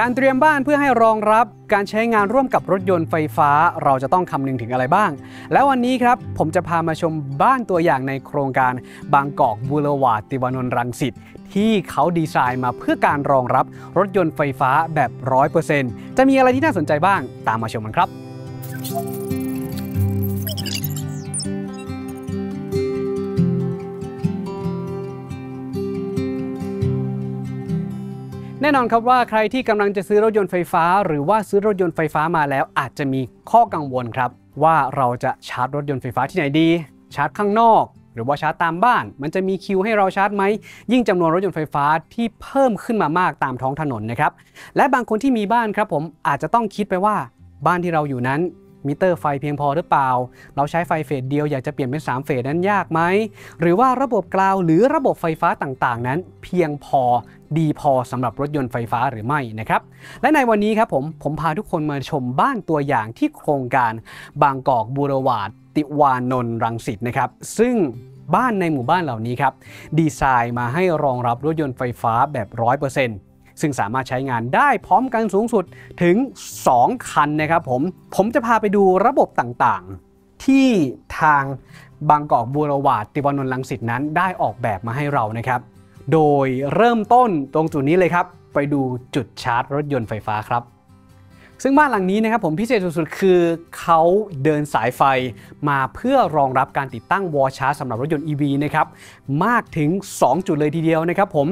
การเตรียมบ้านเพื่อให้รองรับการใช้งานร่วมกับรถยนต์ไฟฟ้า เราจะต้องคำนึงถึงอะไรบ้าง แล้ววันนี้ครับผมจะพามาชมบ้านตัวอย่างในโครงการบางกอกบูรวาติวานนท์รังสิตที่เขาดีไซน์มาเพื่อการรองรับรถยนต์ไฟฟ้าแบบ 100%จะมีอะไรที่น่าสนใจบ้างตามมาชมกันครับ แน่นอนครับว่าใครที่กำลังจะซื้อรถยนต์ไฟฟ้า หรือว่าซื้อรถยนต์ไฟฟ้ามาแล้ว อาจจะมีข้อกังวลครับ ว่าเราจะชาร์จรถยนต์ไฟฟ้าที่ไหนดี ชาร์จข้างนอก หรือว่าชาร์จตามบ้าน มันจะมีคิวให้เราชาร์จไหม ยิ่งจำนวนรถยนต์ไฟฟ้าที่เพิ่มขึ้นมามากตามท้องถนนนะครับ และบางคนที่มีบ้านครับผมอาจจะต้องคิดไปว่าบ้านที่เราอยู่นั้น มิเตอร์ไฟเพียงพอหรือเปล่า เราใช้ไฟเฟสเดียวอยากจะเปลี่ยนเป็น 3 เฟสนั้นยากไหม หรือว่าระบบ ground หรือระบบไฟฟ้าต่างๆ นั้น เพียงพอดีพอสำหรับรถยนต์ไฟฟ้าหรือไม่นะครับ และในวันนี้ครับผมผมพาทุกคนมาชมบ้านตัวอย่างที่โครงการบางกอกบูรวาดติวานนท์รังสิตนะครับ ซึ่งบ้านในหมู่บ้านเหล่านี้ครับดีไซน์มาให้รองรับรถยนต์ไฟฟ้าแบบ 100% ซึ่งสามารถใช้งานได้พร้อมกันสูงสุดถึง 2 คันนะครับผม ผมจะพาไปดูระบบต่างๆ ที่ทางบางกอกบูรวาดติวานนท์รังสิตนั้นได้ออกแบบมาให้เรานะครับ โดยเริ่มต้นตรงจุดนี้เลยครับ ไปดูจุดชาร์จรถยนต์ไฟฟ้าครับ ซึ่งบ้านหลังนี้นะครับผมพิเศษสุดๆ คือเขาเดินสายไฟมาเพื่อรองรับการติดตั้งวอลชาร์จสำหรับรถยนต์ EV นะครับมากถึง 2 จุดเลยทีเดียวนะครับผม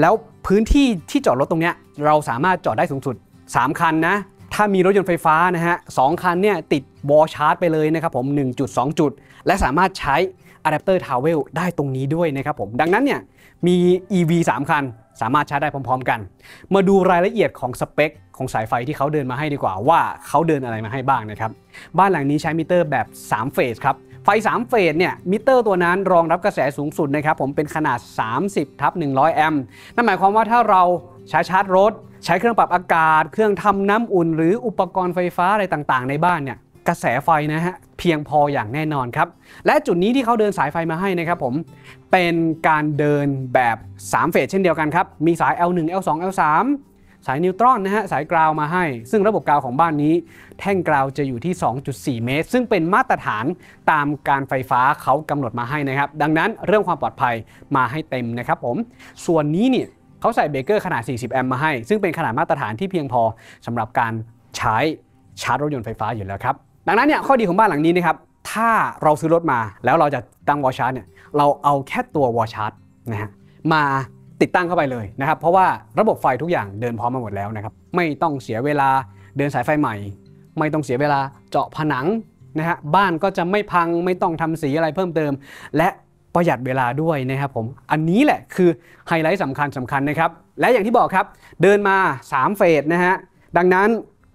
แล้วพื้นที่ที่จอดรถตรงเนี้ยเราสามารถจอดได้สูงสุด 3 คันนะถ้ามีรถยนต์ไฟฟ้านะฮะสองคันเนี่ยติดวอลชาร์จไปเลยนะครับผม1จุด2จุด และสามารถใช้อะแดปเตอร์ travel ได้ตรงนี้ด้วยนะครับผมดังนั้นเนี่ยมี EV 3 คัน สามารถชาร์จได้พร้อม ๆ กัน มาดูรายละเอียดของสเปคของสายไฟที่เขาเดินมาให้ดีกว่าว่าเขาเดินอะไรมาให้บ้างนะครับ บ้านหลังนี้ใช้มิเตอร์แบบ 3 เฟสครับ ไฟ 3 เฟสเนี่ยมิเตอร์ตัวนั้นรองรับกระแสสูงสุดนะครับผมเป็นขนาด 30ทับ100 แอมป์นั่นหมายความว่าถ้าเราใช้ชาร์จรถ ใช้เครื่องปรับอากาศ เครื่องทำน้ำอุ่น หรืออุปกรณ์ไฟฟ้าอะไรต่างๆ ในบ้านเนี่ยกระแสไฟนะฮะเพียงพออย่างแน่นอนครับ และจุดนี้ที่เขาเดินสายไฟมาให้นะครับผมเป็นการเดินแบบ 3 เฟสเช่นเดียวกันครับ มีสาย L1 L2 L3 สายนิวตรอนนะฮะสายกราวมาให้ ซึ่งระบบกราวของบ้านนี้ แท่งกราวจะอยู่ที่ 2.4 เมตร ซึ่งเป็นมาตรฐานตามการไฟฟ้าเขากำหนดมาให้นะครับ ดังนั้นเรื่องความปลอดภัยมาให้เต็มนะครับผมส่วนนี้เนี่ยเขาใส่เบรกเกอร์ขนาด 40 แอมป์มาให้ ซึ่งเป็นขนาดมาตรฐานที่เพียงพอสำหรับการใช้ชาร์จรถยนต์ไฟฟ้าอยู่แล้วครับดังนั้นเนี่ยข้อดีของบ้านหลังนี้นะครับถ้าเราซื้อรถมาแล้วเราจะตั้งวอชาร์จเนี่ยเราเอาแค่ตัววอชาร์จนะฮะมา ติดตั้งเข้าไปเลยนะครับ เพราะว่าระบบไฟทุกอย่างเดินพร้อมมาหมดแล้วนะครับ ไม่ต้องเสียเวลาเดินสายไฟใหม่ ไม่ต้องเสียเวลาเจาะผนังนะฮะบ้านก็จะไม่พังไม่ต้องทำสีอะไรเพิ่มเติม และประหยัดเวลาด้วยนะครับผม อันนี้แหละคือไฮไลท์สำคัญสำคัญนะครับ และอย่างที่บอกครับ เดินมา 3 เฟสนะฮะ ดังนั้น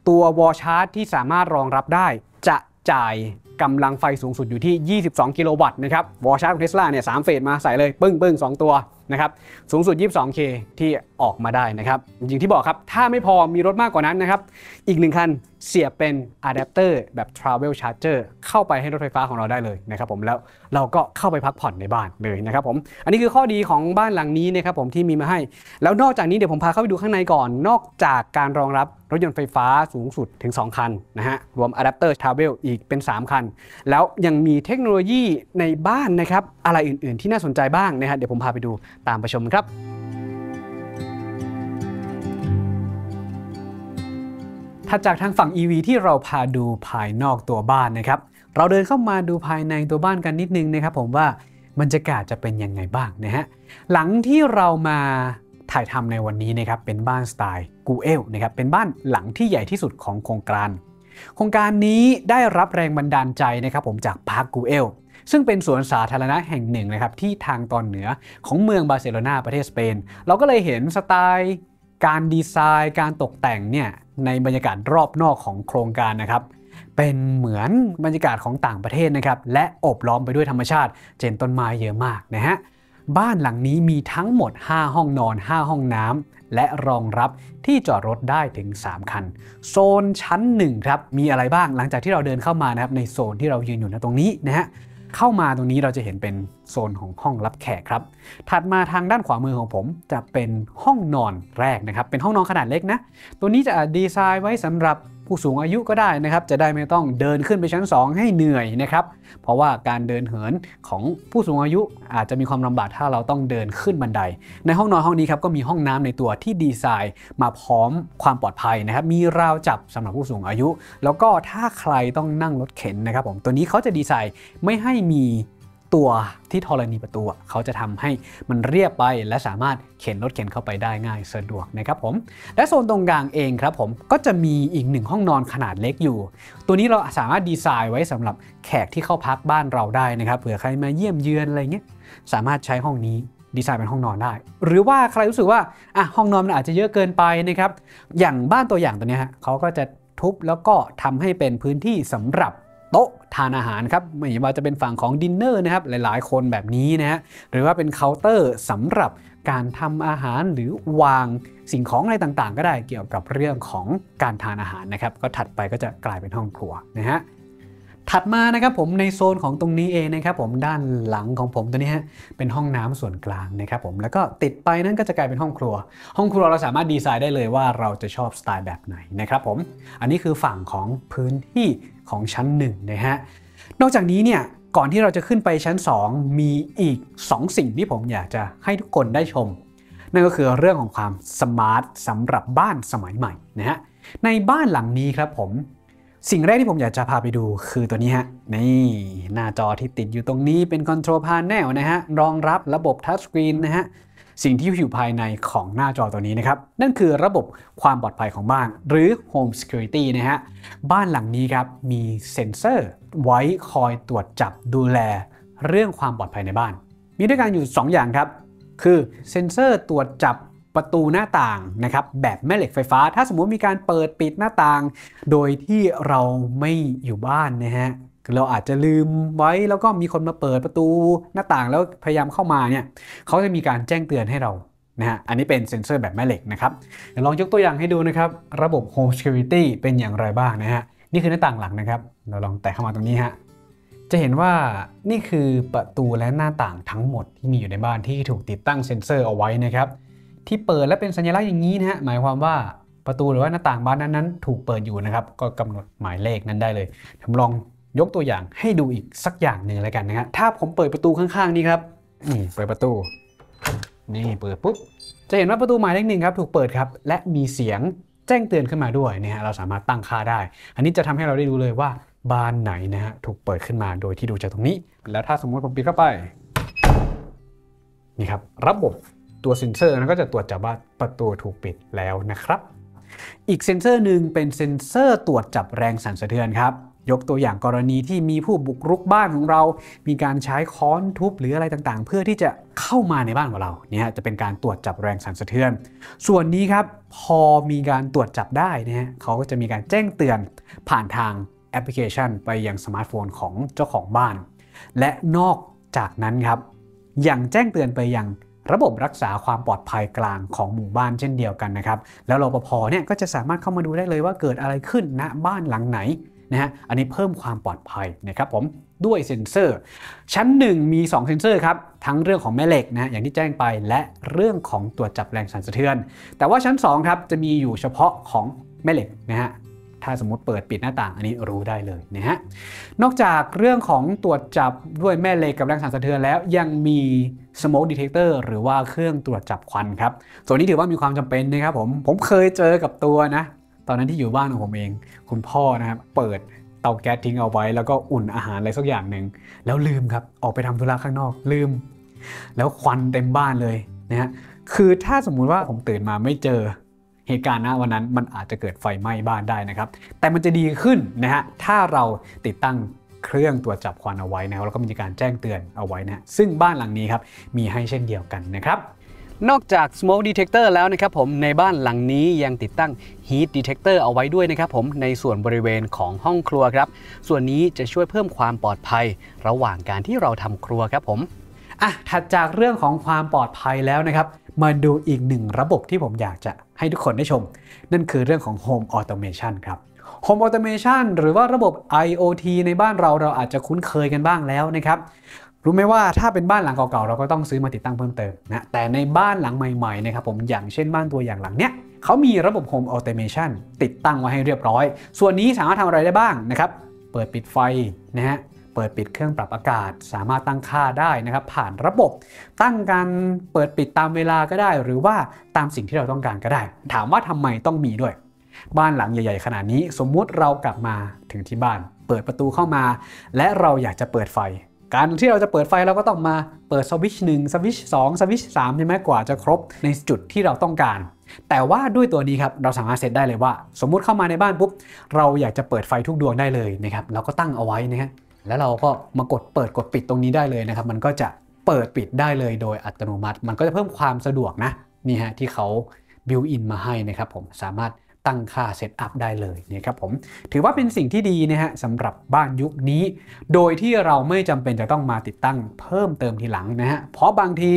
ตัว wall charge ที่สามารถรองรับได้ จะจ่ายกำลังไฟสูงสุดอยู่ที่ 22 กิโลวัตต์นะครับ wall charge ของเทสลาเนี่ย 3 เฟสมาใส่เลย ปึ้งปึ้ง2ตัว นะครับสูงสุด 22K ที่ ออกมาได้นะครับอย่างที่บอกครับ ถ้าไม่พอมีรถมากกว่านั้นนะครับ อีกหนึ่งคันเสียบเป็นอะแดปเตอร์แบบ Travel Charger เข้าไปให้รถไฟฟ้าของเราได้เลยนะครับผมแล้วเราก็เข้าไปพักผ่อนในบ้านเลยนะครับผมอันนี้คือข้อดีของบ้านหลังนี้นะครับผมที่มีมาให้ แล้วนอกจากนี้เดี๋ยวผมพาเข้าไปดูข้างในก่อน นอกจากการรองรับรถยนต์ไฟฟ้าสูงสุดถึง 2 คันนะฮะรวมอะแดปเตอร์ Travel อีกเป็น 3 คัน แล้วยังมีเทคโนโลยีในบ้านนะครับอะไรอื่น ๆ ที่น่าสนใจบ้างนะฮะเดี๋ยวผมพาไปดูตามไปชมครับ ถัดจากทางฝั่ง EV ที่เราพาดูภายนอกตัวบ้านนะครับ เราเดินเข้ามาดูภายในตัวบ้านกันนิดนึงนะครับ ผมว่าบรรยากาศจะเป็นยังไงบ้างนะฮะ หลังที่เรามาถ่ายทำในวันนี้นะครับ เป็นบ้านสไตล์กูเอลนะครับ เป็นบ้านหลังที่ใหญ่ที่สุดของโครงการ โครงการนี้ได้รับแรงบันดาลใจนะครับ ผมจากพาร์คกูเอลซึ่งเป็นสวนสาธารณะแห่งหนึ่งนะครับที่ทางตอนเหนือของเมืองบาร์เซโลนาประเทศสเปน เราก็เลยเห็นสไตล์ การดีไซน์ การตกแต่งเนี่ย ในบรรยากาศรอบนอกของโครงการนะครับ เป็นเหมือนบรรยากาศของต่างประเทศนะครับ และอบล้อมไปด้วยธรรมชาติ เจนต้นไม้เยอะมากนะฮะ บ้านหลังนี้มีทั้งหมด 5 ห้องนอน 5 ห้องน้ำและรองรับที่จอดรถได้ถึง 3 คัน โซนชั้น1ครับ มีอะไรบ้างหลังจากที่เราเดินเข้ามานะครับในโซนที่เรายืนอยู่ณตรงนี้นะฮะ เข้ามาตรงนี้เราจะเห็นเป็นโซนของห้องรับแขกครับ ถัดมาทางด้านขวามือของผมจะเป็นห้องนอนแรกนะครับ เป็นห้องนอนขนาดเล็กนะ ตัวนี้จะดีไซน์ไว้สำหรับ ผู้สูงอายุก็ได้นะครับ จะได้ไม่ต้องเดินขึ้นไปชั้น 2 ให้เหนื่อยนะครับ เพราะว่าการเดินเหินของผู้สูงอายุอาจจะมีความลำบากถ้าเราต้องเดินขึ้นบันได ในห้องนอนห้องนี้ครับก็มีห้องน้ำในตัวที่ดีไซน์ มาพร้อมความปลอดภัยนะครับ มีราวจับสำหรับผู้สูงอายุ แล้วก็ถ้าใครต้องนั่งรถเข็นนะครับผมตัวนี้เขาจะดีไซน์ไม่ให้มี ตัวที่ธรณีประตูเขาจะทำให้มันเรียบไป และสามารถเข็นรถเข็นเข้าไปได้ง่ายสะดวกนะครับผมและโซนตรงกลางเองครับผมก็จะมีอีกหนึ่งห้องนอนขนาดเล็กอยู่ ตัวนี้เราสามารถดีไซน์ไว้สำหรับแขกที่เข้าพักบ้านเราได้นะครับเผื่อใครมาเยี่ยมเยือนอะไรเงี้ยสามารถใช้ห้องนี้ดีไซน์เป็นห้องนอนได้ หรือว่าใครรู้สึกว่าอะห้องนอนมันอาจจะเยอะเกินไปนะครับอย่างบ้านตัวอย่างตัวนี้ฮะเขาก็จะทุบแล้วก็ทำให้เป็นพื้นที่สำหรับ โต๊ะทานอาหารครับไม่ว่าจะเป็นฝั่งของดินเนอร์นะครับหลายๆ คนแบบนี้นะฮะหรือว่าเป็นเคาน์เตอร์สำหรับการทำอาหารหรือวางสิ่งของอะไรต่างๆ ก็ได้เกี่ยวกับเรื่องของการทานอาหารนะครับก็ถัดไปก็จะกลายเป็นห้องครัวนะฮะถัดมานะครับผมในโซนของตรงนี้เองนะครับผมด้านหลังของผมตัวนี้ฮะเป็นห้องน้ำส่วนกลางนะครับผมแล้วก็ติดไปนั่นก็จะกลายเป็นห้องครัว ห้องครัวเราสามารถดีไซน์ได้เลยว่าเราจะชอบสไตล์แบบไหนนะครับผมอันนี้คือฝั่งของพื้นที่ ของชั้น1นะฮะนอกจากนี้เนี่ยก่อนที่เราจะขึ้นไปชั้น 2 มีอีก 2 สิ่งที่ผมอยากจะให้ทุกคนได้ชม นั่นก็คือเรื่องของความ smart สำหรับบ้านสมัยใหม่นะฮะในบ้านหลังนี้ครับผมสิ่งแรกที่ผมอยากจะพาไปดูคือตัวนี้ฮะ นี่หน้าจอที่ติดอยู่ตรงนี้เป็น control panel นะฮะ รองรับระบบ touch screen นะฮะ สิ่งที่อยู่ภายในของหน้าจอตัวนี้นะครับ นั่นคือระบบความปลอดภัยของบ้าน หรือ Home Security นะฮะ บ้านหลังนี้ครับมีเซ็นเซอร์ไว้คอยตรวจจับดูแลเรื่องความปลอดภัยในบ้าน มีด้วยกันอยู่ 2 อย่างครับ คือเซ็นเซอร์ตรวจจับประตูหน้าต่างนะครับแบบแม่เหล็กไฟฟ้า ถ้าสมมุติมีการเปิดปิดหน้าต่าง โดยที่เราไม่อยู่บ้านนะฮะ เราอาจจะลืมไว้แล้วก็มีคนมาเปิดประตูหน้าต่างแล้วพยายามเข้ามาเนี่ยเขาจะมีการแจ้งเตือนให้เรานะฮะอันนี้เป็นเซ็นเซอร์แบบแม่เหล็กนะครับเดี๋ยวลองยกตัวอย่างให้ดูนะครับ ระบบ Home Security เป็นอย่างไรบ้างนะฮะนี่คือหน้าต่างหลังนะครับ เราลองแตะเข้ามาตรงนี้ฮะจะเห็นว่านี่คือประตูและหน้าต่างทั้งหมดที่มีอยู่ในบ้านที่ถูกติดตั้งเซ็นเซอร์เอาไว้นะครับที่เปิดและเป็นสัญลักษณ์อย่างนี้นะฮะหมายความว่าประตูหรือว่าหน้าต่างบ้านนั้นๆ ถูกเปิดอยู่นะครับ ก็กำหนดหมายเลขนั้นได้เลยผมลอง ยกตัวอย่างให้ดูอีกสักอย่างหนึ่งแล้วกันนะฮะถ้าผมเปิดประตูข้างๆนี้ครับนี่เปิดประตู นี่เปิดปุ๊บจะเห็นว่าประตูหมายเลขหนึ่งครับถูกเปิดครับ และมีเสียงแจ้งเตือนขึ้นมาด้วยนะฮะเราสามารถตั้งค่าได้ อันนี้จะทำให้เราได้ดูเลยว่าบานไหนนะฮะถูกเปิดขึ้นมาโดยที่ดูจากตรงนี้ แล้วถ้าสมมติผมปิดเข้าไปนี่ครับระบบตัวเซ็นเซอร์นั้นก็จะตรวจจับว่าประตูถูกปิดแล้วนะครับ อีกเซ็นเซอร์หนึ่งเป็นเซ็นเซอร์ตรวจจับแรงสั่นสะเทือนครับ ยกตัวอย่างกรณีที่มีผู้บุกรุกบ้านของเรา มีการใช้ค้อนทุบหรืออะไรต่างๆ เพื่อที่จะเข้ามาในบ้านของเราเนี่ยจะเป็นการตรวจจับแรงสั่นสะเทือน ส่วนนี้ครับพอมีการตรวจจับได้นะฮะเขาก็จะมีการแจ้งเตือนผ่านทางแอปพลิเคชัน ไปยังสมาร์ทโฟนของเจ้าของบ้าน และนอกจากนั้นครับยังแจ้งเตือนไปยังระบบรักษาความปลอดภัยกลางของหมู่บ้านเช่นเดียวกันนะครับ แล้วรปภเนี่ยก็จะสามารถเข้ามาดูได้เลยว่าเกิดอะไรขึ้นณบ้านหลังไหน นะฮะอันนี้เพิ่มความปลอดภัยนะครับผมด้วยเซ็นเซอร์ ชั้น 1 มี 2 เซ็นเซอร์ครับทั้งเรื่องของแม่เหล็กนะอย่างที่แจ้งไปและเรื่องของตรวจจับแรงสั่นสะเทือน แต่ว่าชั้น2ครับจะมีอยู่เฉพาะของแม่เหล็กนะฮะถ้าสมมติเปิดปิดหน้าต่างอันนี้รู้ได้เลยนะฮะนอกจากเรื่องของตรวจจับด้วยแม่เหล็กกับแรงสั่นสะเทือนแล้วยังมี smoke detector หรือว่าเครื่องตรวจจับควันครับส่วนนี้ถือว่ามีความจำเป็นนะครับผมผมเคยเจอกับตัวนะ ตอนนั้นที่อยู่บ้านของผมเอง คุณพ่อนะครับเปิดเตาแก๊สทิ้งเอาไว้ แล้วก็อุ่นอาหารอะไรสักอย่างหนึ่งแล้วลืมครับออกไปทำธุระข้างนอกลืม แล้วควันเต็มบ้านเลยนะฮะคือถ้าสมมุติว่าผมตื่นมาไม่เจอเหตุการณ์นะวันนั้นมันอาจจะเกิดไฟไหม้บ้านได้นะครับ แต่มันจะดีขึ้นนะฮะถ้าเราติดตั้งเครื่องตรวจจับควันเอาไว้นะครับแล้วก็มีการแจ้งเตือนเอาไว้นะซึ่งบ้านหลังนี้ครับมีให้เช่นเดียวกันนะครับ นอกจาก smoke detector แล้วนะครับผมในบ้านหลังนี้ยังติดตั้ง heat detector เอาไว้ด้วยนะครับผมในส่วนบริเวณของห้องครัวครับ ส่วนนี้จะช่วยเพิ่มความปลอดภัย ระหว่างการที่เราทำครัวครับผมอะถัดจากเรื่องของความปลอดภัยแล้วนะครับ มาดูอีกหนึ่งระบบที่ผมอยากจะให้ทุกคนได้ชม นั่นคือเรื่องของ Home Automation ครับ Home Automation หรือว่าระบบ IoT ในบ้านเราเราอาจจะคุ้นเคยกันบ้างแล้วนะครับ รู้ไหมว่าถ้าเป็นบ้านหลังเก่าๆเราก็ต้องซื้อมาติดตั้งเพิ่มเติมนะแต่ในบ้านหลังใหม่ๆนะครับผมอย่างเช่นบ้านตัวอย่างหลังเนี้ยเขามีระบบ Home Automation ติดตั้งไว้ให้เรียบร้อย ส่วนนี้สามารถทำอะไรได้บ้างนะครับ เปิดปิดไฟนะฮะเปิดปิดเครื่องปรับอากาศ สามารถตั้งค่าได้นะครับ ผ่านระบบ ตั้งการเปิดปิดตามเวลาก็ได้ หรือว่าตามสิ่งที่เราต้องการก็ได้ ถามว่าทำไมต้องมีด้วย บ้านหลังใหญ่ ๆ ขนาดนี้ สมมุติเรากลับมาถึงที่บ้าน เปิดประตูเข้ามา และเราอยากจะเปิดไฟ การที่เราจะเปิดไฟเราก็ต้องมาเปิดสวิชหนึ่งสวิชสองสวิชสามใช่ไหมกว่าจะครบในจุดที่เราต้องการ แต่ว่าด้วยตัวนี้ครับเราสามารถเซตได้เลยว่า สมมุติเข้ามาในบ้านปุ๊บเราอยากจะเปิดไฟทุกดวงได้เลยนะครับเราก็ตั้งเอาไว้นะฮะแล้วเราก็มากดเปิดกดปิดตรงนี้ได้เลยนะครับมันก็จะเปิดปิดได้เลยโดยอัตโนมัติ มันก็จะเพิ่มความสะดวกนะนี่ฮะที่เขา built-in มาให้นะครับผมสามารถ ตั้งค่า set up ได้เลยนะครับผมถือว่าเป็นสิ่งที่ดีนะฮะสำหรับบ้านยุคนี้ โดยที่เราไม่จำเป็นจะต้องมาติดตั้งเพิ่มเติมทีหลังนะฮะเพราะบางที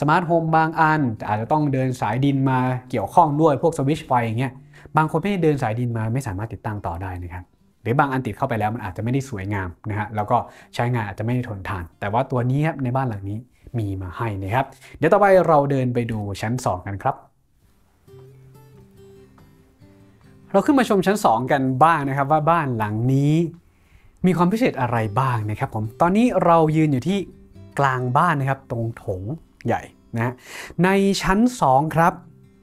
smart home บางอัน อาจจะต้องเดินสายดินมาเกี่ยวข้องด้วยพวกสวิตชไฟอย่างเงี้ยบางคนไม่ได้เดินสายดินมาไม่สามารถติดตั้งต่อได้นะครับหรือบางอันติดเข้าไปแล้วมันอาจจะไม่ได้สวยงามนะฮะแล้วก็ใช้งานอาจจะไม่ได้ทนทาน แต่ว่าตัวนี้ครับในบ้านหลังนี้มีมาให้นะครับ เดี๋ยวต่อไปเราเดินไปดูชั้น 2 กันครับ เราขึ้นมาชมชั้น 2 กันบ้างนะครับว่าบ้านหลังนี้มีความพิเศษอะไรบ้างนะครับผม ตอนนี้เรายืนอยู่ที่กลางบ้านนะครับ ตรงโถงใหญ่นะในชั้น 2 ครับ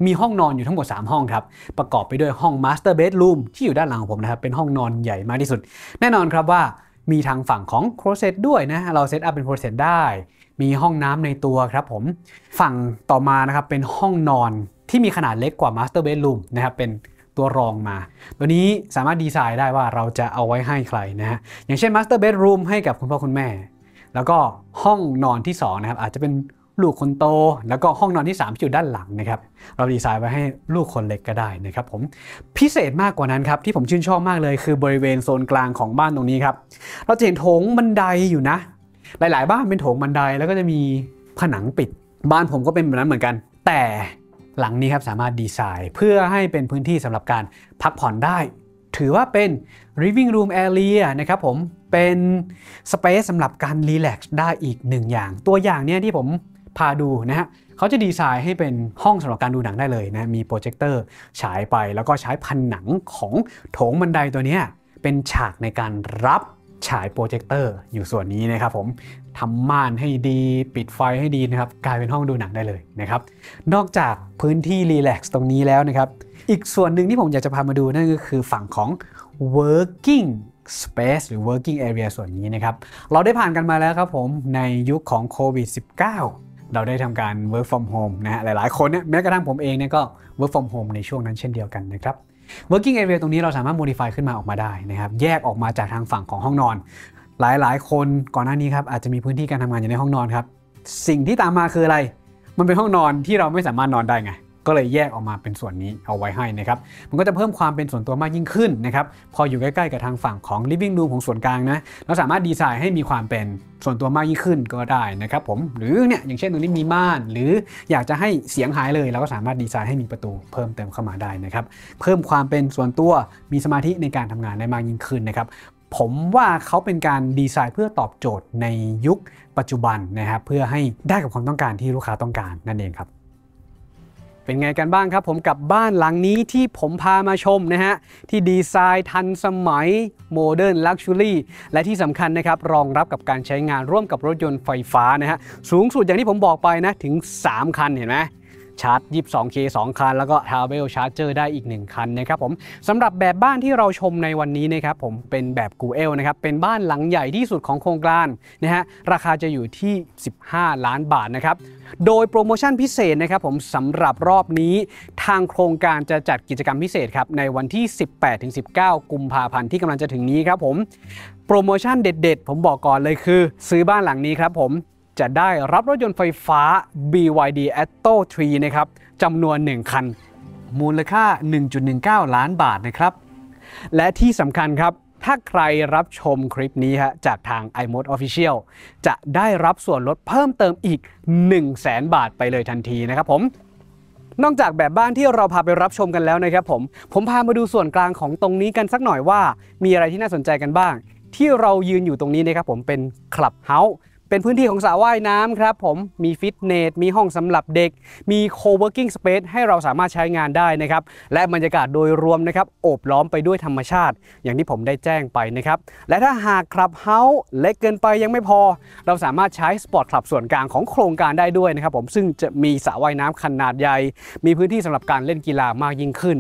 มีห้องนอนอยู่ทั้งหมด 3 ห้องครับ ประกอบไปด้วยห้อง Master Bedroom ที่อยู่ด้านหลังของผมนะครับ เป็นห้องนอนใหญ่มากที่สุด แน่นอนครับว่ามีทางฝั่งของ Closet ด้วยนะ เราเซตอัพเป็น Closet ได้ มีห้องน้ำในตัวครับผม ฝั่งต่อมานะครับเป็นห้องนอนที่มีขนาดเล็กกว่า Master Bedroom นะครับ เป็น ตัวรองมา ตัวนี้สามารถดีไซน์ได้ว่าเราจะเอาไว้ให้ใครนะฮะ อย่างเช่น Master Bedroom ให้กับคุณพ่อคุณแม่ แล้วก็ห้องนอนที่2นะครับอาจจะเป็นลูกคนโต แล้วก็ห้องนอนที่3อยู่ด้านหลังนะครับ เราดีไซน์ไว้ให้ลูกคนเล็กก็ได้นะครับผม พิเศษมากกว่านั้นครับ ที่ผมชื่นชอบมากเลยคือบริเวณโซนกลางของบ้านตรงนี้ครับ เราจะเห็นโถงบันไดอยู่นะ หลาย ๆ บ้านเป็นโถงบันไดแล้วก็จะมีผนังปิด บ้านผมก็เป็นแบบนั้นเหมือนกัน แต่ หลังนี้ครับสามารถดีไซน์เพื่อให้เป็นพื้นที่สำหรับการพักผ่อนได้ ถือว่าเป็น living room area นะครับผมเป็น space สำหรับการ relax ได้อีกหนึ่งอย่าง ตัวอย่างเนี้ยที่ผมพาดูนะฮะเขาจะดีไซน์ให้เป็นห้องสำหรับการดูหนังได้เลยนะ มีโปรเจคเตอร์ฉายไปแล้วก็ใช้ผนังของโถงบันไดตัวนี้เป็นฉากในการรับฉายโปรเจคเตอร์อยู่ส่วนนี้นะครับผม ทำม่านให้ดี ปิดไฟให้ดีนะครับกลายเป็นห้องดูหนังได้เลยนะครับนอกจากพื้นที่ relax ตรงนี้แล้วนะครับอีกส่วนหนึ่งที่ผมอยากจะพามาดูนั่นก็คือฝั่งของ working space หรือ working area ส่วนนี้นะครับเราได้ผ่านกันมาแล้วครับผมในยุคของโควิด -19 เราได้ทำการ work from home นะฮะหลายๆ คนเนี่ยแม้กระทั่งผมเองเนี่ยก็ work from home ในช่วงนั้นเช่นเดียวกันนะครับ working area ตรงนี้เราสามารถ modify ขึ้นมาออกมาได้นะครับ แยกออกมาจากทางฝั่งของห้องนอน หลายๆ คนก่อนหน้านี้ครับอาจจะมีพื้นที่การทำงานอยู่ในห้องนอนครับ สิ่งที่ตามมาคืออะไร มันเป็นห้องนอนที่เราไม่สามารถนอนได้ไง ก็เลยแยกออกมาเป็นส่วนนี้เอาไว้ให้นะครับ มันก็จะเพิ่มความเป็นส่วนตัวมากยิ่งขึ้นนะครับ พออยู่ใกล้ๆกับทางฝั่งของ living room ของส่วนกลางนะ เราสามารถดีไซน์ให้มีความเป็นส่วนตัวมากยิ่งขึ้นก็ได้นะครับผม หรือเนี่ยอย่างเช่นตรงนี้มีม่าน หรืออยากจะให้เสียงหายเลย เราก็สามารถดีไซน์ให้มีประตูเพิ่มเติมเข้ามาได้นะครับ เพิ่มความเป็นส่วนตัว มีสมาธิในการทำงานได้มากยิ่งขึ้นนะครับ ผมว่าเขาเป็นการดีไซน์เพื่อตอบโจทย์ในยุคปัจจุบันนะครับเพื่อให้ได้กับความต้องการที่ลูกค้าต้องการนั่นเองครับ เป็นไงกันบ้างครับ ผมกับบ้านหลังนี้ที่ผมพามาชมนะฮะที่ดีไซน์ทันสมัย modern luxury และที่สำคัญนะครับ รองรับกับการใช้งานร่วมกับรถยนต์ไฟฟ้านะฮะสูงสุดอย่างที่ผมบอกไปนะถึง 3 คันเห็นไหม ชาร์จ 22K 2 คัน แล้วก็ t า r เ l ลชาร์จเจอร์ได้อีก 1 คันนะครับผมสำหรับแบบบ้านที่เราชมในวันนี้นะครับผมเป็นแบบกูเอลนะครับเป็นบ้านหลังใหญ่ที่สุดของโครงการนะฮะราคาจะอยู่ที่ 15 ล้านบาทนะครับโดยโปรโมชั่นพิเศษนะครับผมสำหรับรอบนี้ทางโครงการจะจัดกิจกรรมพิเศษครับในวันที่ 18-19 กุมภาพันธ์ที่กำลังจะถึงนี้ครับผมโปรโมชั่นเด็ด ๆ ผมบอกก่อนเลยคือ ซื้อบ้านหลังนี้ครับผม จะได้รับรถยนต์ไฟฟ้า BYD Atto 3 นะครับจำนวน 1 คัน มูลค่า 1.19 ล้านบาทนะครับ และที่สำคัญครับ ถ้าใครรับชมคลิปนี้ฮะจากทาง iMode Official จะได้รับส่วนลดเพิ่มเติมอีก 1 0 0 0 0แบาทไปเลยทันทีนะครับผมนอกจากแบบบ้านที่เราพาไปรับชมกันแล้วนะครับผม ผมพามาดูส่วนกลางของตรงนี้กันสักหน่อยว่า มีอะไรที่น่าสนใจกันบ้าง ที่เรายืนอยู่ตรงนี้นะครับผมเป็นคลับเฮาส์ เป็นพื้นที่ของสระว่ายน้ำครับผมมีฟิตเนส มีห้องสำหรับเด็ก มี co-working space ให้เราสามารถใช้งานได้นะครับ และบรรยากาศโดยรวมนะครับโอบล้อมไปด้วยธรรมชาติ อย่างที่ผมได้แจ้งไปนะครับ และถ้าหาก clubhouse เล็กเกินไปยังไม่พอ เราสามารถใช้ sport club ส่วนกลางของโครงการได้ด้วยนะครับผมซึ่งจะมีสระว่ายน้ำขนาดใหญ่ มีพื้นที่สำหรับการเล่นกีฬามากยิ่งขึ้น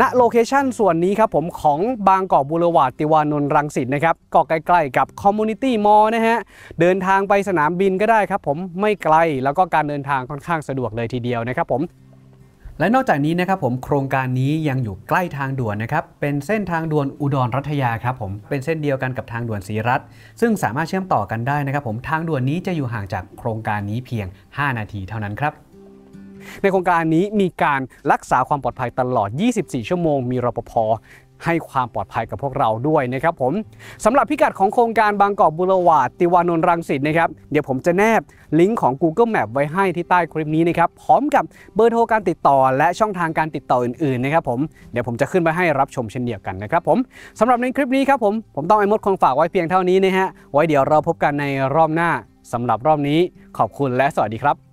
ณ location ส่วนนี้ครับผมของ Bangkok Boulevard ติวานนท์รังสิตนะครับก็ใกล้ๆกับ community mall นะฮะเดินทางางไปสนามบินก็ได้ครับผมไม่ไกลแล้วก็การเดินทางค่อนข้างสะดวกเลยทีเดียวนะครับผมและนอกจากนี้นะครับผมโครงการนี้ยังอยู่ใกล้ทางด่วนนะครับเป็นเส้นทางด่วนอุดรรัตยาครับผมเป็นเส้นเดียวกันกับทางด่วนศรีรัตน์ซึ่งสามารถเชื่อมต่อกันได้นะครับผมทางด่วนนี้จะอยู่ห่างจากโครงการนี้เพียง 5 นาทีเท่านั้นครับในโครงการนี้มีการรักษาความปลอดภัยตลอด 24 ชั่วโมง มีรปภ ให้ความปลอดภัยกับพวกเราด้วยนะครับผมสำหรับพิกัดของโครงการบางกอกบุรวาดติวานนท์รังสิตนะครับเดี๋ยวผมจะแนบลิงก์ของ Google Map ไว้ให้ที่ใต้คลิปนี้นะครับพร้อมกับเบอร์โทรการติดต่อ และช่องทางการติดต่ออื่นๆนะครับผมเดี๋ยวผมจะขึ้นไปให้รับชมเช่นเดียวกันนะครับผมสำหรับในคลิปนี้ครับผมผมต้องไอ้มดคงฝากไว้เพียงเท่านี้นะฮะไว้เดี๋ยวเราพบกันในรอบหน้าสำหรับรอบนี้ขอบคุณและสวัสดีครับ